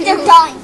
they're dying.